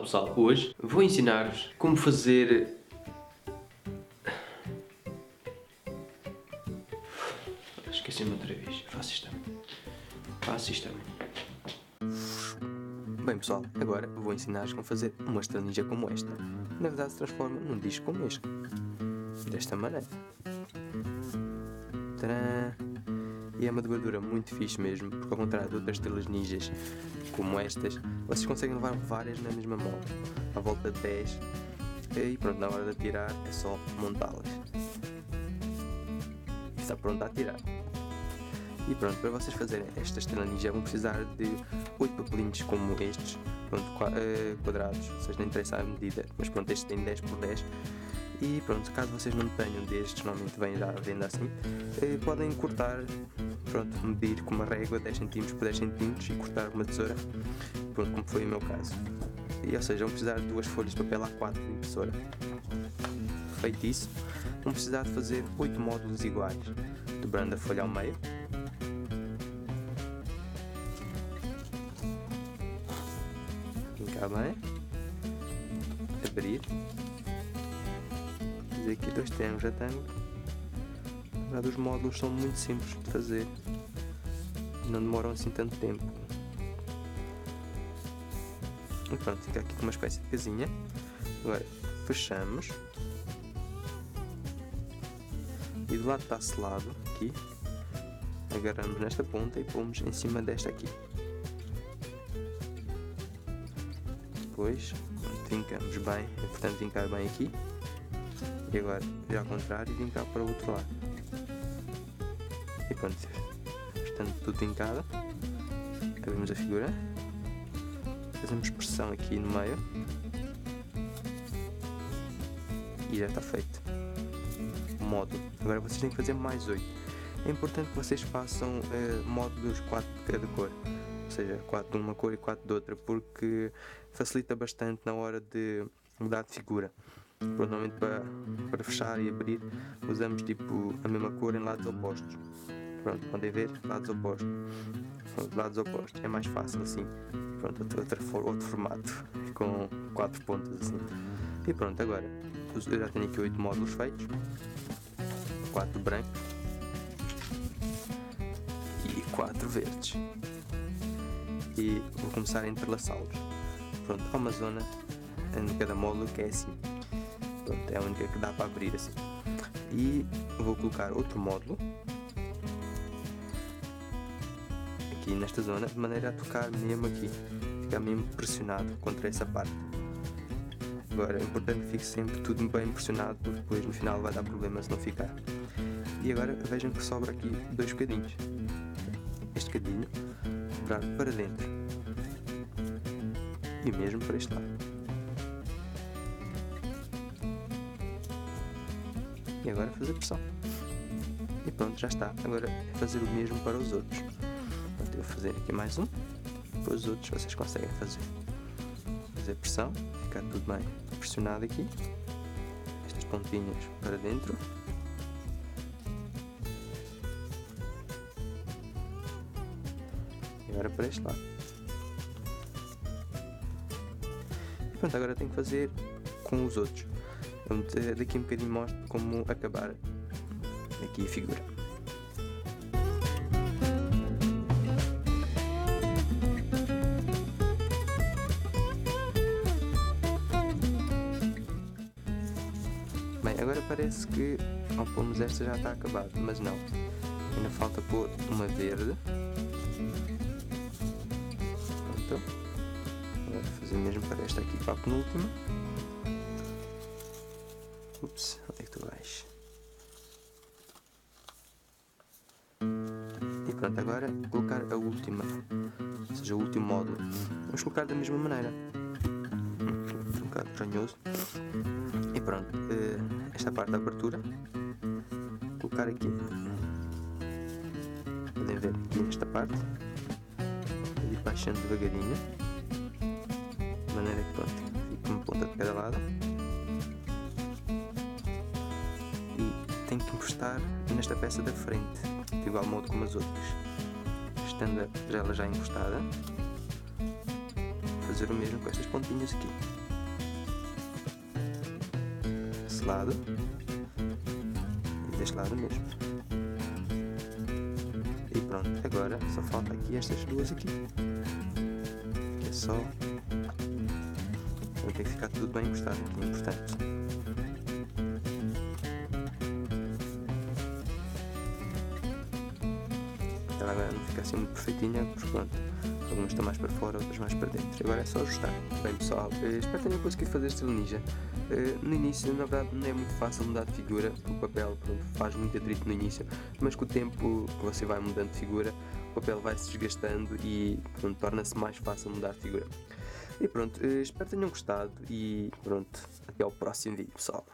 Pessoal, hoje vou ensinar-vos como fazer Esqueci-me outra vez, faço isto Faço isto Bem pessoal, agora vou ensinar-vos como fazer uma estraninha como esta. Na verdade se transforma num disco como este. Desta maneira. Tcharam! E é uma de gordura muito fixe mesmo, porque ao contrário de outras estrelas ninjas como estas, vocês conseguem levar várias na mesma moto, à volta de 10, e pronto, na hora de atirar é só montá-las. Está pronto a atirar. E pronto, para vocês fazerem esta estrela ninja vão precisar de 8 papelinhos como estes, pronto, eh, quadrados, seja, não interessa a medida, mas pronto, este tem 10 por 10 e pronto, caso vocês não tenham destes, normalmente vem já à venda assim, eh, podem cortar, pronto, medir com uma régua 10 cm por 10 cm e cortar com uma tesoura, pronto, como foi o meu caso. E, ou seja, vão precisar de duas folhas de papel A4 de impressora. Feito isso, vão precisar de fazer 8 módulos iguais, dobrando a folha ao meio. Bem. Abrir fazer aqui dois termos retângulo. Na os módulos são muito simples de fazer, não demoram assim tanto tempo. E pronto, fica aqui com uma espécie de casinha. Agora fechamos. E do lado está selado, aqui, agarramos nesta ponta e pomos em cima desta aqui. Depois vincamos bem, é importante vincar bem aqui e agora já ao contrário e vim cá para o outro lado. E pronto, estando tudo vincado, abrimos a figura, fazemos pressão aqui no meio e já está feito módulo. Agora vocês têm que fazer mais 8. É importante que vocês façam uh, módulos 4 de cada cor, ou seja, 4 de uma cor e 4 de outra, porque facilita bastante na hora de mudar de figura. Normalmente para, para fechar e abrir usamos tipo a mesma cor em lados opostos. Pronto, podem ver lados opostos. Pronto, lados opostos, é mais fácil assim. Pronto, outro, outro, formato com quatro pontas assim. E pronto, agora eu já tenho aqui oito módulos feitos. Quatro brancos e quatro verdes. E vou começar a entrelaçá-los. Pronto, há uma zona em cada módulo que é assim É a única que dá para abrir assim. E vou colocar outro módulo aqui nesta zona de maneira a tocar mesmo aqui, ficar mesmo pressionado contra essa parte. Agora é importante que fique sempre tudo bem pressionado porque depois no final vai dar problema se não ficar. E agora vejam que sobra aqui dois bocadinhos. Este bocadinho dobrar para dentro e mesmo para este lado. E agora fazer pressão. E pronto, já está. Agora é fazer o mesmo para os outros. Eu vou fazer aqui mais um, depois os outros vocês conseguem fazer. Fazer pressão, ficar tudo bem pressionado aqui. Estas pontinhas para dentro. E agora para este lado. E pronto, agora tenho que fazer com os outros. Portanto, daqui um bocadinho mostro como acabar aqui a figura. Bem, agora parece que ao pormos esta já está acabado, mas não. Ainda falta pôr uma verde. Pronto. Agora fazer mesmo para esta aqui, para a penúltima. Ups, onde é que tu vais? E pronto, agora colocar a última, ou seja, o último módulo. Vamos colocar da mesma maneira. Um bocado ranhoso. E pronto, eh, esta parte da abertura. Colocar aqui. Podem ver aqui nesta parte. E baixando devagarinho. De maneira que pronto, fica uma ponta de cada lado. Tem que encostar nesta peça da frente, de igual modo como as outras. Estando ela já encostada, fazer o mesmo com estas pontinhas aqui. Esse lado e deste lado mesmo. E pronto, agora só falta aqui estas duas aqui. Que é só. Então tem que ficar tudo bem encostado aqui, é importante. Agora não fica assim muito perfeitinha, porque pronto, algumas estão mais para fora, outras mais para dentro. Agora é só ajustar. Bem pessoal, eh, espero que tenham conseguido fazer este ninja. Eh, no início, na verdade, não é muito fácil mudar de figura, o papel faz muito atrito no início, mas com o tempo que você vai mudando de figura, o papel vai se desgastando e torna-se mais fácil mudar de figura. E pronto, eh, espero que tenham gostado e pronto, até ao próximo vídeo pessoal.